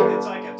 it, it's like a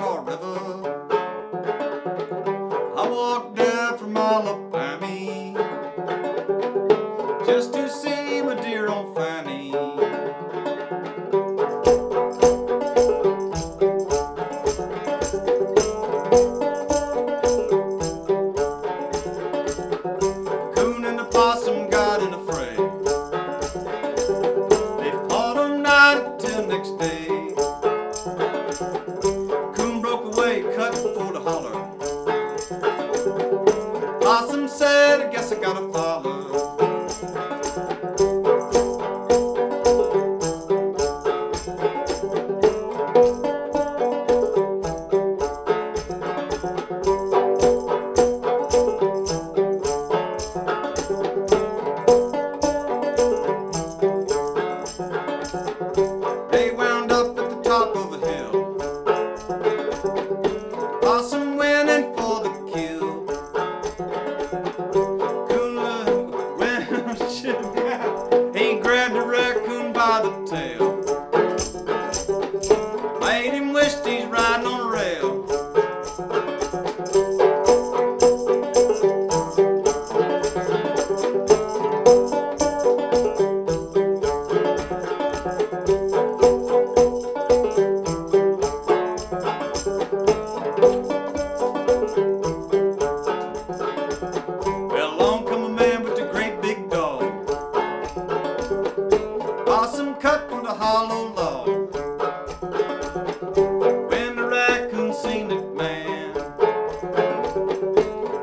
Tar River. I walked there from Alabama just to see my dear old Fanny. Coon and the possum got in a fray. They fought all night till next day. Said, I guess I gotta follow. Well, along a man with a great big dog. Possum cut from the hollow log. When the raccoon seen it, man,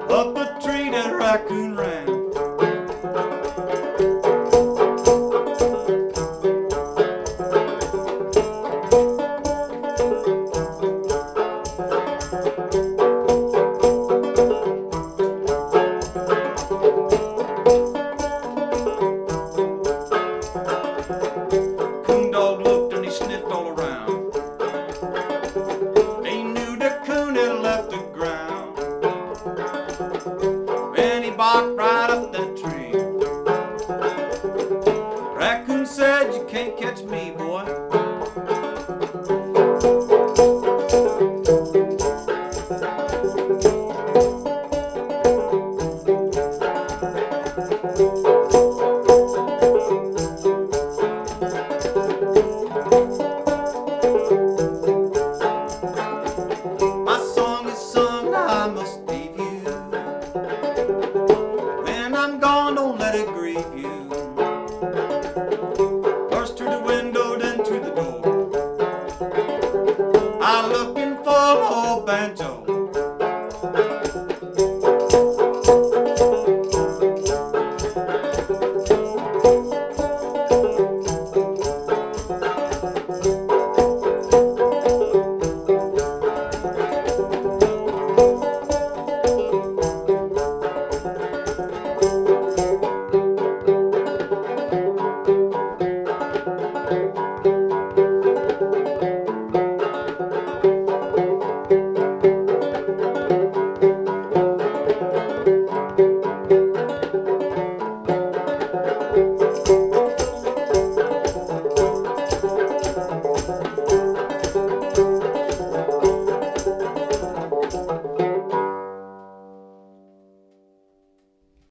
up a tree that raccoon ran. Barked right up that tree. Raccoon said, You can't catch me, boy.